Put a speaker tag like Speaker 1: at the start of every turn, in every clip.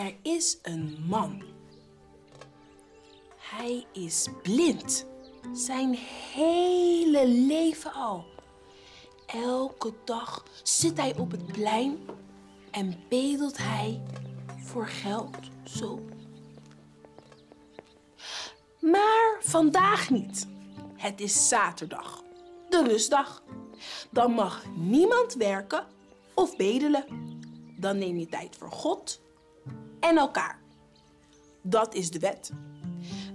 Speaker 1: Er is een man. Hij is blind. Zijn hele leven al. Elke dag zit hij op het plein en bedelt hij voor geld zo. Maar vandaag niet. Het is zaterdag, de rustdag. Dan mag niemand werken of bedelen. Dan neem je tijd voor God en elkaar. Dat is de wet.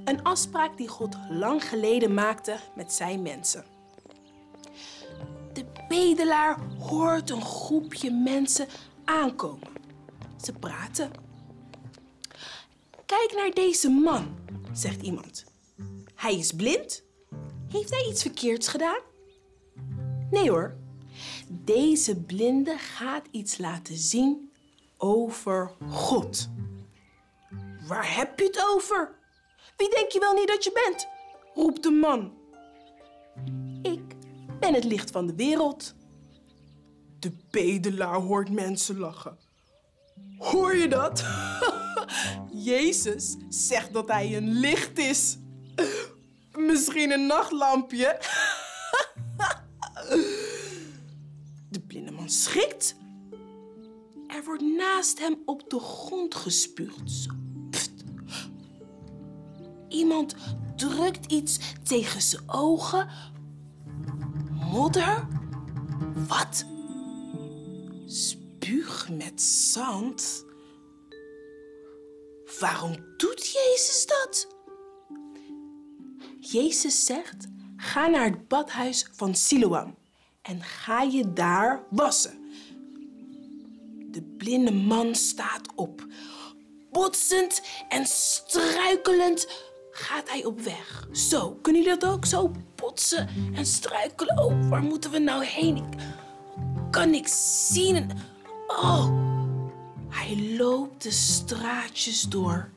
Speaker 1: Een afspraak die God lang geleden maakte met zijn mensen. De bedelaar hoort een groepje mensen aankomen. Ze praten. Kijk naar deze man, zegt iemand. Hij is blind. Heeft hij iets verkeerds gedaan? Nee hoor. Deze blinde gaat iets laten zien over God. Waar heb je het over? Wie denk je wel niet dat je bent? roept de man. Ik ben het licht van de wereld. De bedelaar hoort mensen lachen. Hoor je dat? Jezus zegt dat hij een licht is. Misschien een nachtlampje. De blinde man schrikt. Er wordt naast hem op de grond gespuugd. Iemand drukt iets tegen zijn ogen. Modder? Wat? Spuug met zand? Waarom doet Jezus dat? Jezus zegt, ga naar het badhuis van Siloam en ga je daar wassen. De blinde man staat op. Botsend en struikelend gaat hij op weg. Zo, kunnen jullie dat ook? Zo botsen en struikelen. Oh, waar moeten we nou heen? Ik kan niks zien. Oh, hij loopt de straatjes door.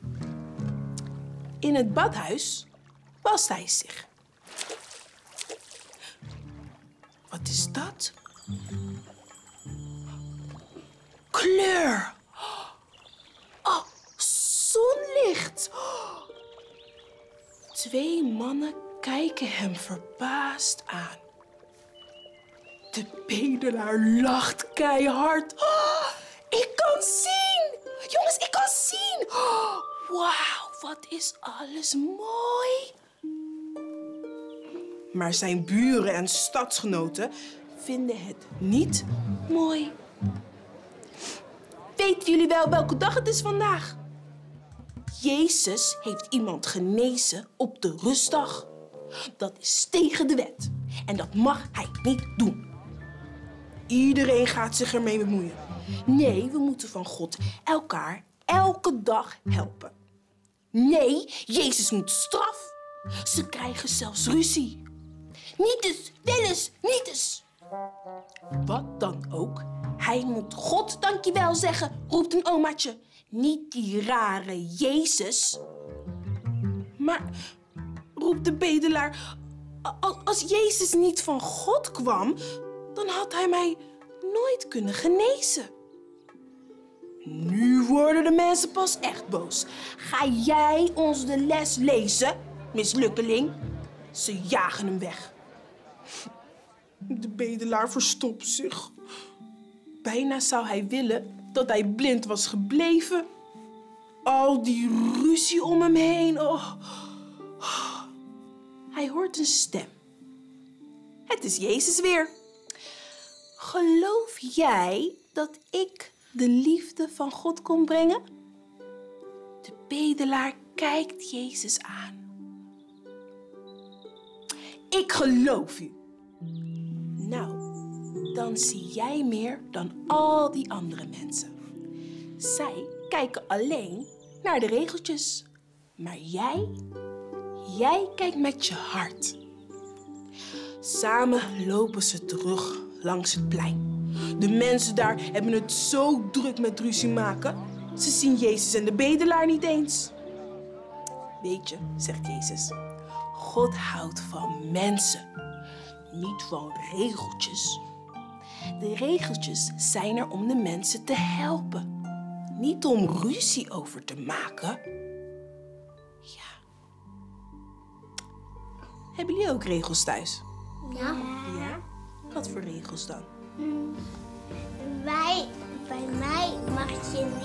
Speaker 1: In het badhuis wast hij zich. Wat is dat? Kleur. Oh, zonlicht. Twee mannen kijken hem verbaasd aan. De bedelaar lacht keihard. Oh, ik kan zien! Jongens, ik kan zien! Oh, Wauw, wat is alles mooi! Maar zijn buren en stadsgenoten vinden het niet mooi. Weten jullie wel welke dag het is vandaag? Jezus heeft iemand genezen op de rustdag. Dat is tegen de wet. En dat mag hij niet doen. Iedereen gaat zich ermee bemoeien. Nee, we moeten van God elkaar elke dag helpen. Nee, Jezus moet straf. Ze krijgen zelfs ruzie. Niet eens, eens, niet eens. Wat dan ook, hij moet God dankjewel zeggen, roept een omaatje. Niet die rare Jezus. Maar, roept de bedelaar, als Jezus niet van God kwam, dan had hij mij nooit kunnen genezen. Nu worden de mensen pas echt boos. Ga jij ons de les lezen, mislukkeling? Ze jagen hem weg. De bedelaar verstopt zich. Bijna zou hij willen dat hij blind was gebleven. Al die ruzie om hem heen. Oh. Hij hoort een stem. Het is Jezus weer. Geloof jij dat ik de liefde van God kon brengen? De bedelaar kijkt Jezus aan. Ik geloof u. Dan zie jij meer dan al die andere mensen. Zij kijken alleen naar de regeltjes. Maar jij, jij kijkt met je hart. Samen lopen ze terug langs het plein. De mensen daar hebben het zo druk met ruzie maken. Ze zien Jezus en de bedelaar niet eens. Weet je, zegt Jezus, God houdt van mensen, niet van regeltjes. De regeltjes zijn er om de mensen te helpen, Niet om ruzie over te maken. Ja. Hebben jullie ook regels thuis?
Speaker 2: Ja.
Speaker 1: Ja. Wat voor regels dan?
Speaker 2: Wij, bij mij mag je niet